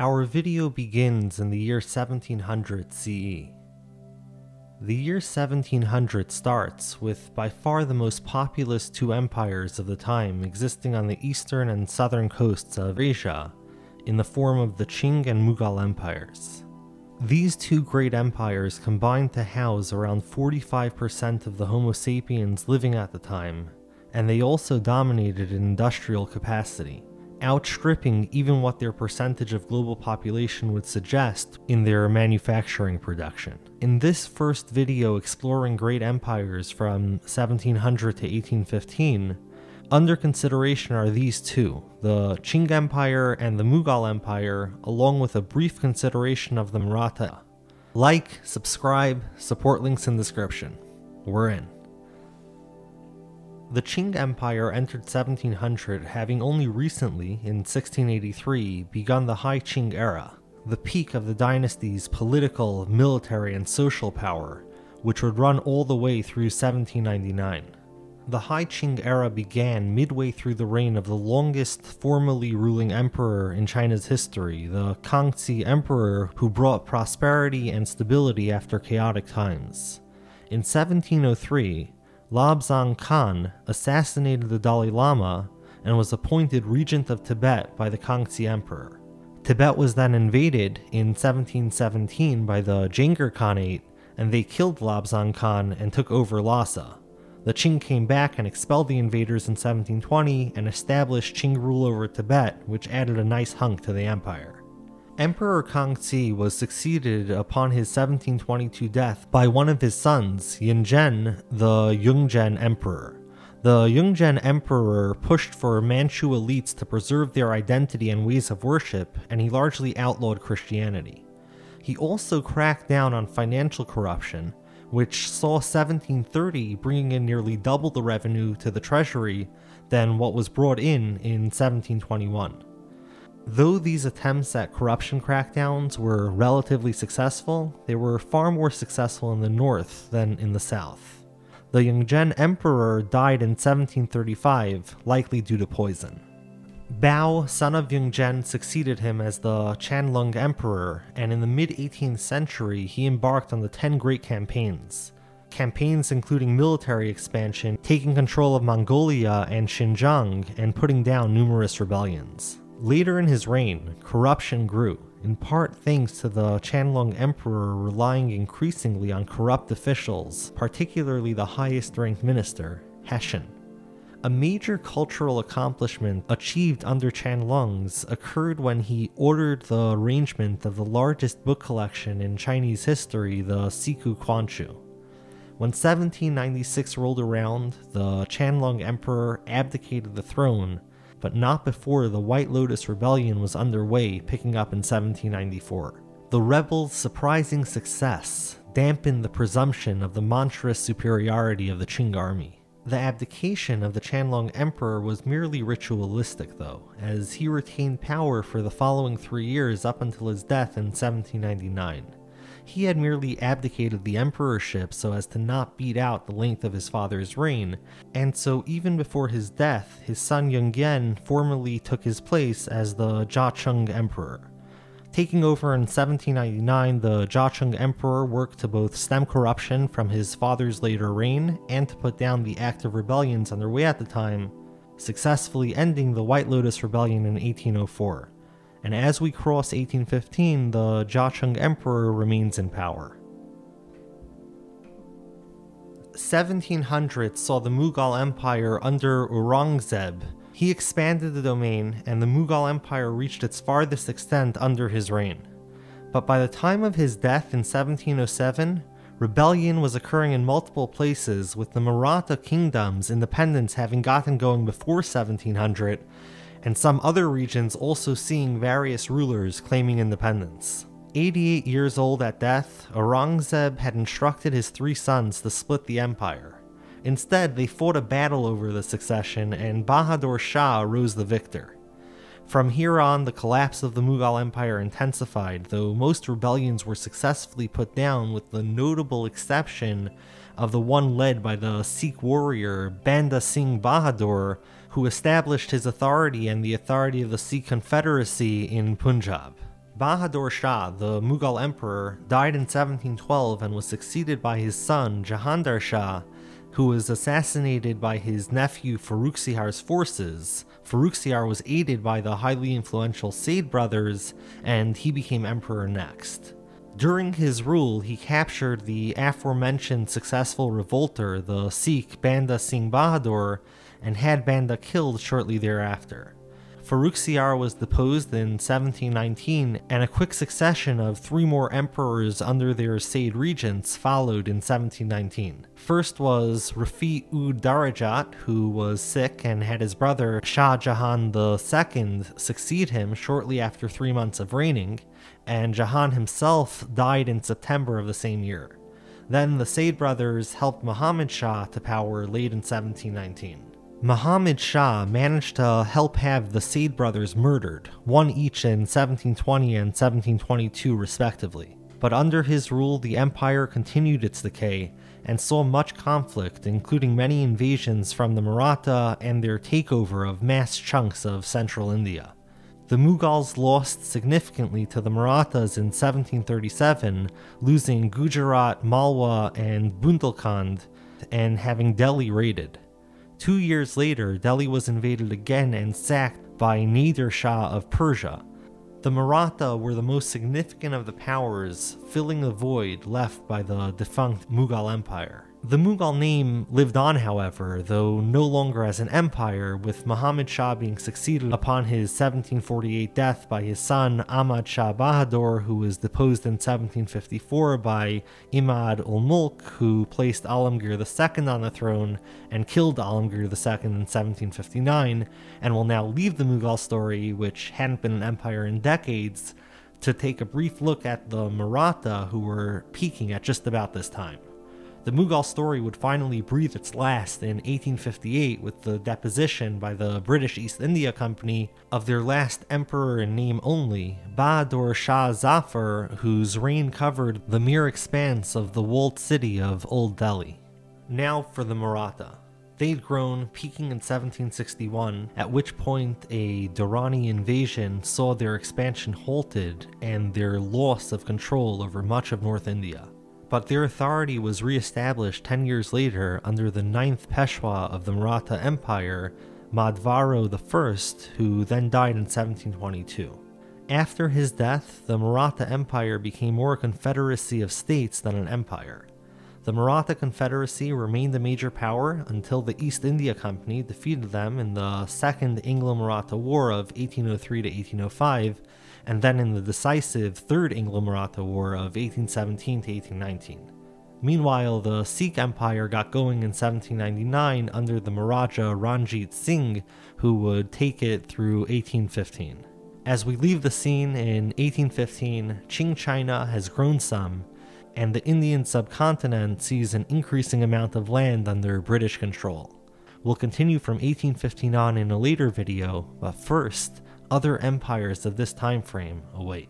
Our video begins in the year 1700 CE. The year 1700 starts with by far the most populous two empires of the time existing on the eastern and southern coasts of Asia, in the form of the Qing and Mughal empires. These two great empires combined to house around 45% of the Homo sapiens living at the time, and they also dominated in industrial capacity, outstripping even what their percentage of global population would suggest in their manufacturing production. In this first video exploring great empires from 1700 to 1815, under consideration are these two, the Qing Empire and the Mughal Empire, along with a brief consideration of the Maratha. Like, subscribe, support links in description. We're in. The Qing Empire entered 1700 having only recently, in 1683, begun the High Qing era, the peak of the dynasty's political, military, and social power, which would run all the way through 1799. The High Qing era began midway through the reign of the longest formally ruling emperor in China's history, the Kangxi Emperor, who brought prosperity and stability after chaotic times. In 1703, Lobsang Khan assassinated the Dalai Lama and was appointed regent of Tibet by the Kangxi Emperor. Tibet was then invaded in 1717 by the Dzungar Khanate, and they killed Lobsang Khan and took over Lhasa. The Qing came back and expelled the invaders in 1720 and established Qing rule over Tibet, which added a nice hunk to the empire. Emperor Kangxi was succeeded upon his 1722 death by one of his sons, Yunzhen, the Yongzheng Emperor. The Yongzheng Emperor pushed for Manchu elites to preserve their identity and ways of worship, and he largely outlawed Christianity. He also cracked down on financial corruption, which saw 1730 bringing in nearly double the revenue to the treasury than what was brought in in 1721. Though these attempts at corruption crackdowns were relatively successful, they were far more successful in the north than in the south. The Yongzheng emperor died in 1735, likely due to poison. Bao, son of Yongzheng, succeeded him as the Qianlong Emperor, and in the mid 18th century he embarked on the Ten Great Campaigns. Campaigns including military expansion, taking control of Mongolia and Xinjiang, and putting down numerous rebellions. Later in his reign, corruption grew, in part thanks to the Qianlong Emperor relying increasingly on corrupt officials, particularly the highest ranked minister, Heshen. A major cultural accomplishment achieved under Qianlong's occurred when he ordered the arrangement of the largest book collection in Chinese history, the Siku Quanshu. When 1796 rolled around, the Qianlong Emperor abdicated the throne, but not before the White Lotus Rebellion was underway, picking up in 1794. The rebels' surprising success dampened the presumption of the monstrous superiority of the Qing army. The abdication of the Qianlong Emperor was merely ritualistic, though, as he retained power for the following three years up until his death in 1799. He had merely abdicated the emperorship so as to not beat out the length of his father's reign, and so even before his death, his son Yongyan formally took his place as the Jiaqing Emperor. Taking over in 1799, the Jiaqing Emperor worked to both stem corruption from his father's later reign and to put down the active rebellions underway at the time, successfully ending the White Lotus Rebellion in 1804. And as we cross 1815, the Jiaqing Emperor remains in power. 1700 saw the Mughal Empire under Aurangzeb he expanded the domain, and the Mughal Empire reached its farthest extent under his reign. But by the time of his death in 1707, rebellion was occurring in multiple places, with the Maratha kingdom's independence having gotten going before 1700, and some other regions also seeing various rulers claiming independence. 88 years old at death, Aurangzeb had instructed his three sons to split the empire. Instead, they fought a battle over the succession, and Bahadur Shah rose the victor. From here on, the collapse of the Mughal Empire intensified, though most rebellions were successfully put down, with the notable exception of the one led by the Sikh warrior Banda Singh Bahadur, who established his authority and the authority of the Sikh Confederacy in Punjab. Bahadur Shah, the Mughal emperor, died in 1712 and was succeeded by his son Jahandar Shah, who was assassinated by his nephew Farooq Farrukhsiyar's forces. Farrukhsiyar was aided by the highly influential Said brothers, and he became emperor next. During his rule, he captured the aforementioned successful revolter, the Sikh Banda Singh Bahadur, and had Banda killed shortly thereafter. Farrukhsiyar was deposed in 1719, and a quick succession of three more emperors under their Said regents followed in 1719. First was Rafi ud Darajat, who was sick and had his brother Shah Jahan II succeed him shortly after three months of reigning, and Jahan himself died in September of the same year. Then the Said brothers helped Muhammad Shah to power late in 1719. Muhammad Shah managed to help have the Said brothers murdered, one each in 1720 and 1722 respectively. But under his rule, the empire continued its decay and saw much conflict, including many invasions from the Maratha and their takeover of mass chunks of central India. The Mughals lost significantly to the Marathas in 1737, losing Gujarat, Malwa, and Bundelkhand, and having Delhi raided. Two years later, Delhi was invaded again and sacked by Nadir Shah of Persia. The Maratha were the most significant of the powers, filling the void left by the defunct Mughal Empire. The Mughal name lived on, however, though no longer as an empire, with Muhammad Shah being succeeded upon his 1748 death by his son Ahmad Shah Bahadur, who was deposed in 1754 by Imad ul Mulk, who placed Alamgir II on the throne and killed Alamgir II in 1759, and will now leave the Mughal story, which hadn't been an empire in decades, to take a brief look at the Maratha, who were peaking at just about this time. The Mughal story would finally breathe its last in 1858 with the deposition by the British East India Company of their last emperor in name only, Bahadur Shah Zafar, whose reign covered the mere expanse of the walled city of Old Delhi. Now for the Maratha. They'd grown, peaking in 1761, at which point a Durrani invasion saw their expansion halted and their loss of control over much of North India but their authority was re-established 10 years later under the ninth Peshwa of the Maratha Empire, Madhavrao I, who then died in 1722. After his death, the Maratha Empire became more a confederacy of states than an empire. The Maratha Confederacy remained a major power until the East India Company defeated them in the Second Anglo Maratha War of 1803 to 1805 and then in the decisive Third Anglo Maratha War of 1817 to 1819. Meanwhile, the Sikh Empire got going in 1799 under the Maharaja Ranjit Singh, who would take it through 1815. As we leave the scene in 1815, Qing China has grown some, and the Indian subcontinent sees an increasing amount of land under British control. We'll continue from 1815 on in a later video, but first, other empires of this time frame await.